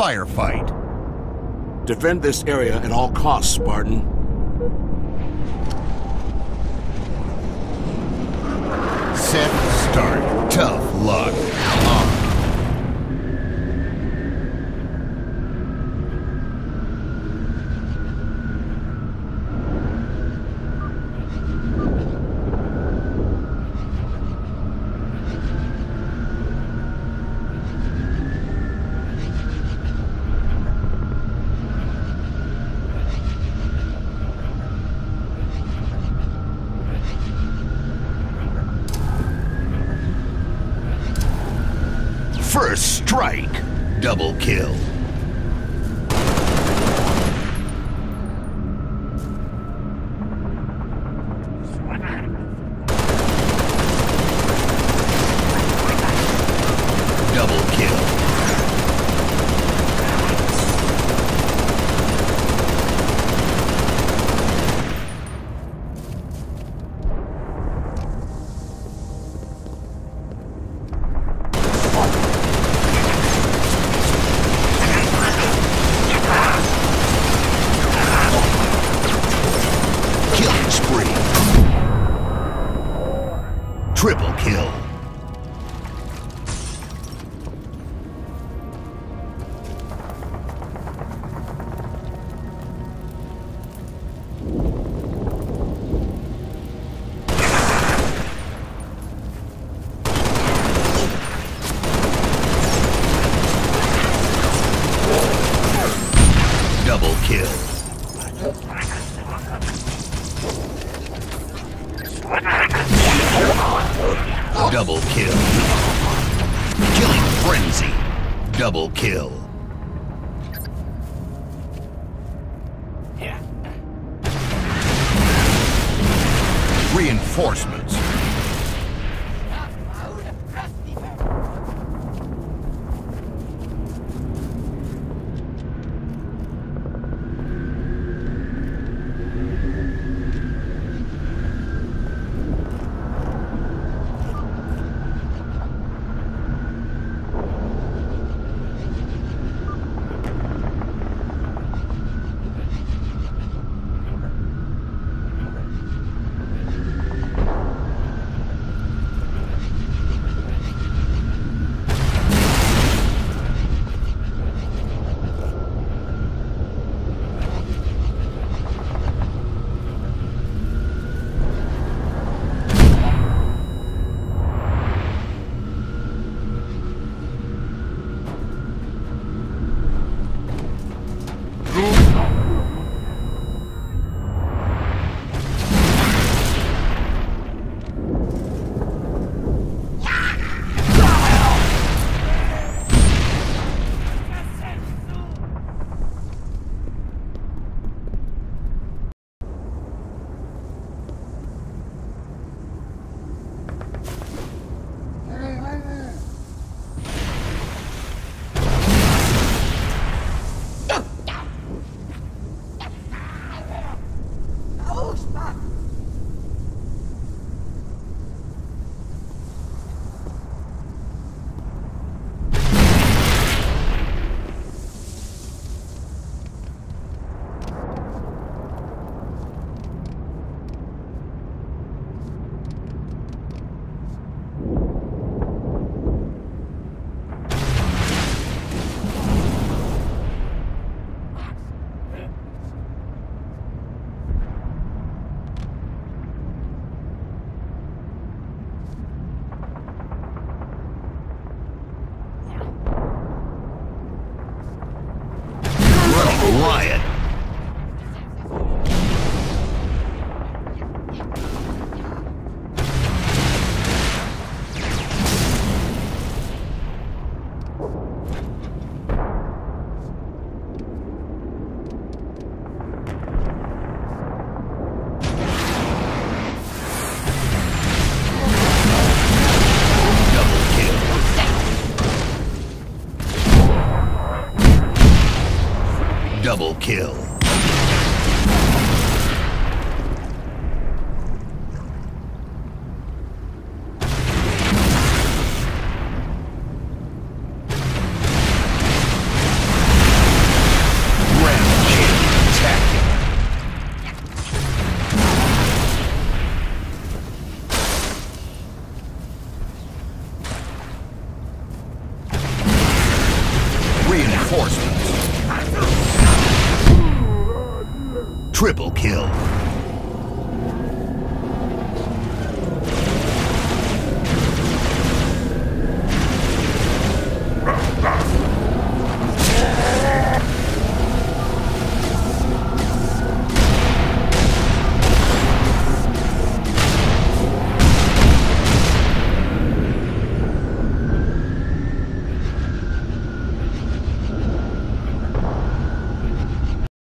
Firefight. Defend this area at all costs, Spartan. Set, start. Tough luck. First strike. Double kill. Double kill. Killing frenzy. Double kill. Yeah. Reinforcements. Double kill.